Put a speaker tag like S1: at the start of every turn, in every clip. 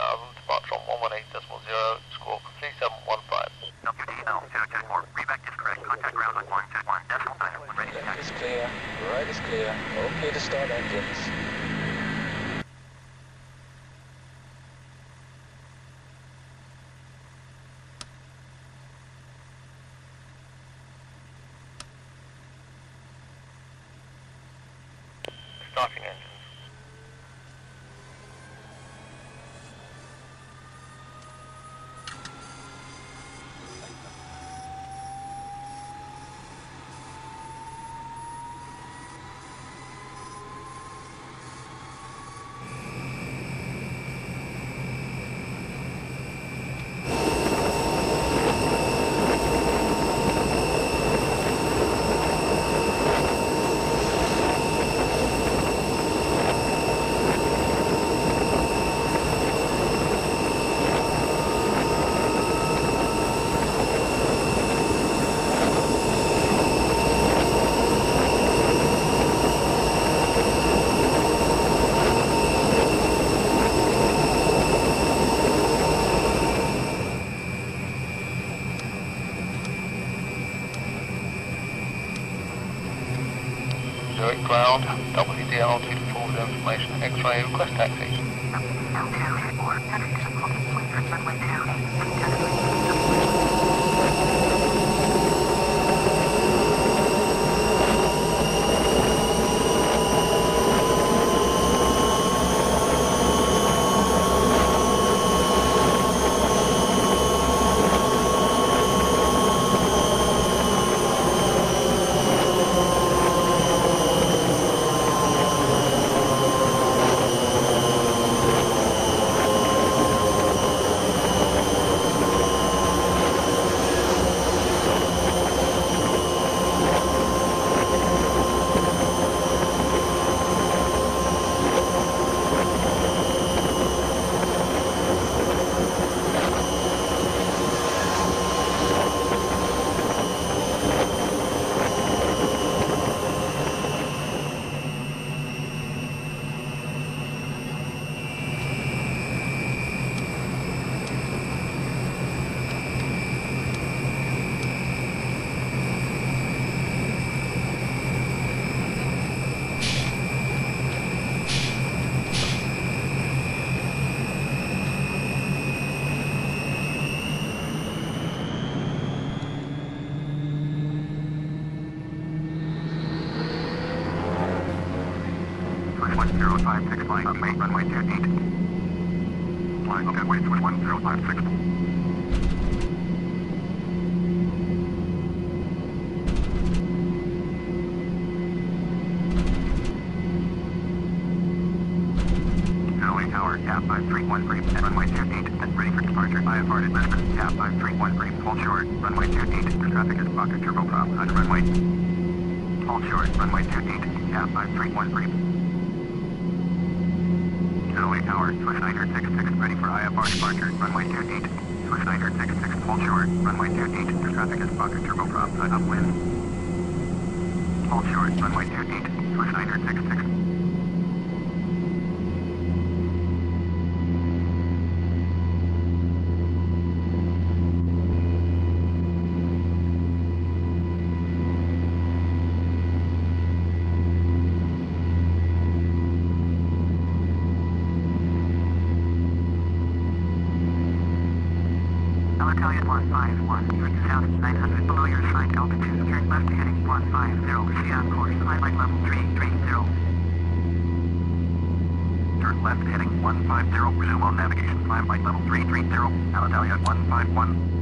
S1: 10,000, departure on 118.0, squawk 3715.
S2: WDL 024, reback is correct, contact ground on 121, decimal nine, when ready to
S3: is clear. Right is clear. Okay to start engines.
S1: Starting engines. Zurich ground, WDL 2 to forward information, X-ray, request taxi.
S2: WDL 284, entry to booking runway 28, Switch 1056 flying up main runway 28. Flying up headway switch 1056. Knowing tower, cap 5313, at runway 28, and ready for departure. IFR at 5313, hold short, runway 28, the traffic is blocked turboprop on runway. Hold short, runway 28, cap 5313. Galloway Tower, Swiss 966, ready for IFR departure, runway 28. Swiss 966, hold short, runway 28, the traffic is blocked turboprop on upwind. Hold short, runway 28, Swiss 966. Alitalia 151, you're 2,900 below your assigned altitude. Turn left heading 150, see on course, highlight level 330. Turn left heading 150, resume on navigation, climb light level 330, Alitalia 151.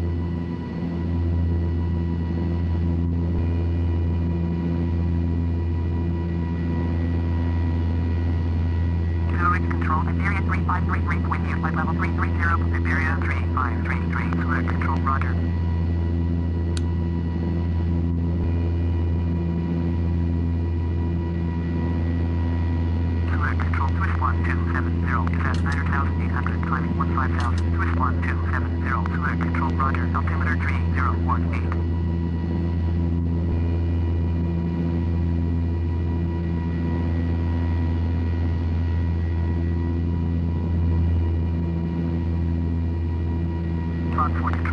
S2: Tower control, Iberia 3533, wind yield light level 330, Iberia 3533, select control, roger. Select control, switch 1270, descent 9,800, climbing 15,000, switch 1270, select control, roger, altimeter 3018.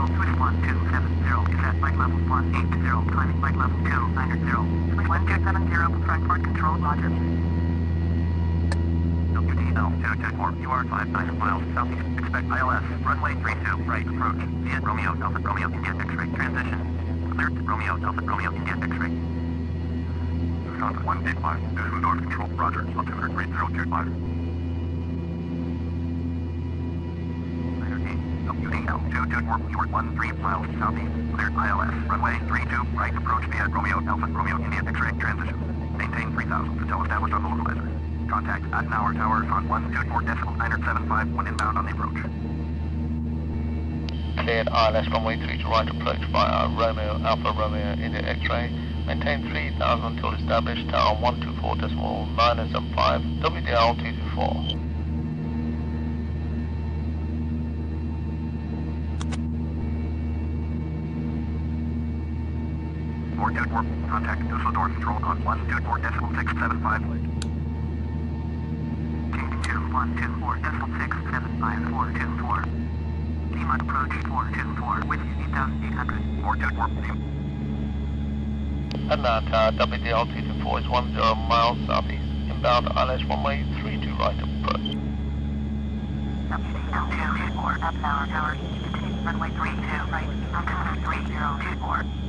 S2: On for 1270 is at flight level 180, climbing flight level 290. Switch 1270 Frankfurt control, roger. WDL 224, you are 59 miles southeast. Expect ILS, runway 32, right approach. Via Romeo Alpha Romeo India X-ray transition. Clear to Romeo Alpha Romeo India X-ray. Lufthansa 185, Düsseldorf control, roger. Altimeter 3025. WDL 224, you are 13 miles southeast. Clear ILS, runway 32, right approach via Romeo Alpha Romeo India X-ray transition. Maintain 3000 until established on the localizer. Contact Eisenhower Towers on 124 decimal 975 when inbound on the approach.
S1: Cleared ILS runway 3 to right approach via Romeo Alpha Romeo India X-ray. Maintain 3000 until established tower 124 decimal 975 WDL 224.
S2: Four two four. Contact Dusseldorf Control on one two four decimal six seven five. Two one two four decimal six seven five four two four. Lima approach four two four with eight thousand eight hundred. Four uh, two four.
S1: Atlanta WDL 224 is 10 miles southeast. Inbound ILS runway 3 to right approach.
S2: WDL two two four Eisenhower Tower. Runway three two right. Altimeter three zero two four.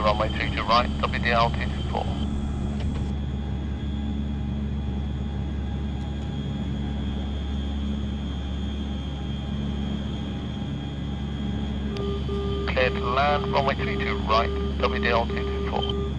S1: Continue runway 3 to right WDL 224. Cleared to land runway 3 to right WDL 224.